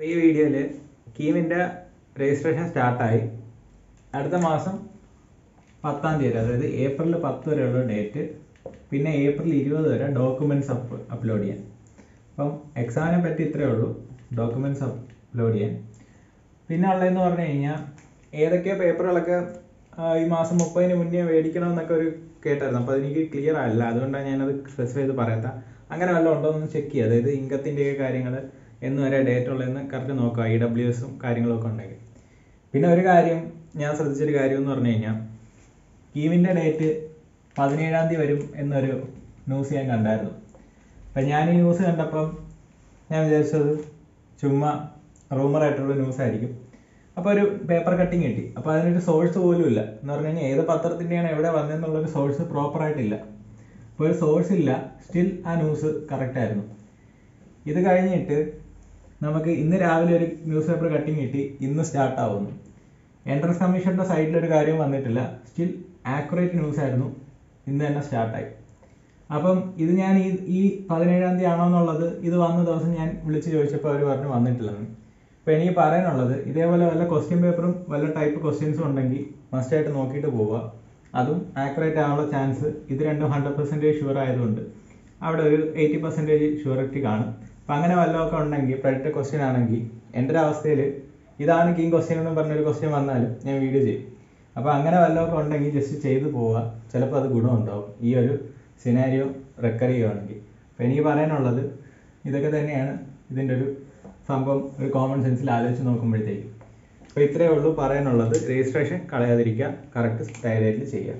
അപ്പോൾ ഈ വീഡിയോയിൽ കീമിന്റെ രജിസ്ട്രേഷൻ സ്റ്റാർട്ടായി. അടുത്ത മാസം പത്താം തീയതി അതായത് ഏപ്രിൽ പത്ത് വരെയുള്ള ഡേറ്റ്. പിന്നെ ഏപ്രിൽ ഇരുപത് വരെ ഡോക്യുമെന്റ്സ് അപ്ലോഡ് ചെയ്യാൻ. അപ്പം എക്സാമിനെ പറ്റി ഇത്രയേ ഉള്ളൂ. ഡോക്യുമെന്റ്സ് അപ്ലോഡ് ചെയ്യാൻ. പിന്നെ ഉള്ളതെന്ന് പറഞ്ഞു കഴിഞ്ഞാൽ ഏതൊക്കെ പേപ്പറുകളൊക്കെ ഈ മാസം മുപ്പതിന് മുന്നേ മേടിക്കണമെന്നൊക്കെ ഒരു കേട്ടായിരുന്നു. അപ്പോൾ അതെനിക്ക് ക്ലിയർ ആയില്ല. അതുകൊണ്ടാണ് ഞാനത് സ്പെസിഫൈ ചെയ്ത് പറയാത്ത. അങ്ങനെ വല്ലതും ഉണ്ടോ എന്ന് ചെക്ക് ചെയ്യുക. അതായത് ഇൻകത്തിന്റെയൊക്കെ കാര്യങ്ങൾ എന്ന് വരെ ഡേറ്റ് ഉള്ളതെന്ന് കറക്റ്റ് നോക്കുക ഇ ഡബ്ല്യു എസും കാര്യങ്ങളൊക്കെ ഉണ്ടെങ്കിൽ. പിന്നെ ഒരു കാര്യം ഞാൻ ശ്രദ്ധിച്ചൊരു കാര്യം എന്ന് പറഞ്ഞു കഴിഞ്ഞാൽ കീവിന്റെ ഡേറ്റ് പതിനേഴാം തീയതി വരും എന്നൊരു ന്യൂസ് ഞാൻ കണ്ടായിരുന്നു. അപ്പം ഞാൻ ഈ ന്യൂസ് കണ്ടപ്പം ഞാൻ വിചാരിച്ചത് ചുമ്മാ റൂമറായിട്ടുള്ള ന്യൂസ് ആയിരിക്കും. അപ്പോൾ ഒരു പേപ്പർ കട്ടിങ് കിട്ടി. അപ്പോൾ അതിനൊരു സോഴ്സ് പോലും ഇല്ല. എന്ന് പറഞ്ഞു കഴിഞ്ഞാൽ ഏത് പത്രത്തിന്റെയാണ് എവിടെ വന്നതെന്നുള്ളൊരു സോഴ്സ് പ്രോപ്പറായിട്ടില്ല അപ്പോൾ ഒരു സോഴ്സ് ഇല്ല. സ്റ്റിൽ ആ ന്യൂസ് കറക്റ്റായിരുന്നു ഇത് കഴിഞ്ഞിട്ട് നമുക്ക് ഇന്ന് രാവിലെ ഒരു ന്യൂസ് പേപ്പർ കട്ടിങ് കിട്ടി ഇന്ന് സ്റ്റാർട്ട് ആവുന്നു. എൻട്രൻസ് കമ്മീഷന്റെ സൈഡിൽ ഒരു കാര്യം വന്നിട്ടില്ല. സ്റ്റിൽ ആക്യുറേറ്റ് ന്യൂസ് ആയിരുന്നു. ഇന്ന് തന്നെ സ്റ്റാർട്ടായി അപ്പം ഇത് ഞാൻ ഈ ഈ പതിനേഴാം തീയതി ആണോ എന്നുള്ളത് ഇത് വന്ന ദിവസം ഞാൻ വിളിച്ച് ചോദിച്ചപ്പോൾ അവർ പറഞ്ഞു വന്നിട്ടില്ലെന്ന്. അപ്പോൾ എനിക്ക് പറയാനുള്ളത് ഇതേപോലെ വല്ല ക്വസ്റ്റ്യൻ പേപ്പറും വല്ല ടൈപ്പ് ക്വസ്റ്റ്യൻസും ഉണ്ടെങ്കിൽ മസ്റ്റായിട്ട് നോക്കിയിട്ട് പോവുക. അതും ആക്യുറേറ്റ് ആവാനുള്ള ചാൻസ് ഇത് രണ്ടും ഹൺഡ്രഡ് പെർസെന്റേജ് ഷുവർ ആയതുകൊണ്ട് അവിടെ ഒരു എയ്റ്റി പെർസെന്റേജ് ഷുവറിറ്റി കാണും. അപ്പം അങ്ങനെ വല്ലതൊക്കെ ഉണ്ടെങ്കിൽ പ്രഡിക്റ്റ് ക്വസ്റ്റ്യൻ ആണെങ്കിൽ എന്റെ ഒരു അവസ്ഥയിൽ ഇതാണ് കിങ് ക്വസ്റ്റ്യൻ എന്ന് പറഞ്ഞൊരു ക്വസ്റ്റ്യൻ വന്നാലും ഞാൻ വീഡിയോ ചെയ്യും. അപ്പോൾ അങ്ങനെ വല്ലതൊക്കെ ഉണ്ടെങ്കിൽ ജസ്റ്റ് ചെയ്തു പോവുക. ചിലപ്പോൾ അത് ഗുണമുണ്ടാവും. ഈ ഒരു സിനാരിയോ റെക്കർ ചെയ്യുകയാണെങ്കിൽ അപ്പോൾ എനിക്ക് പറയാനുള്ളത് ഇതൊക്കെ തന്നെയാണ് ഇതിന്റെ ഒരു സംഭവം ഒരു കോമൺ സെൻസിൽ ആലോചിച്ച് നോക്കുമ്പോഴത്തേക്കും. അപ്പോൾ ഇത്രയേ ഉള്ളൂ പറയാനുള്ളത്. രജിസ്ട്രേഷൻ കളയാതിരിക്കുക. കറക്റ്റ് സ്റ്റൈലായിട്ട് ചെയ്യുക.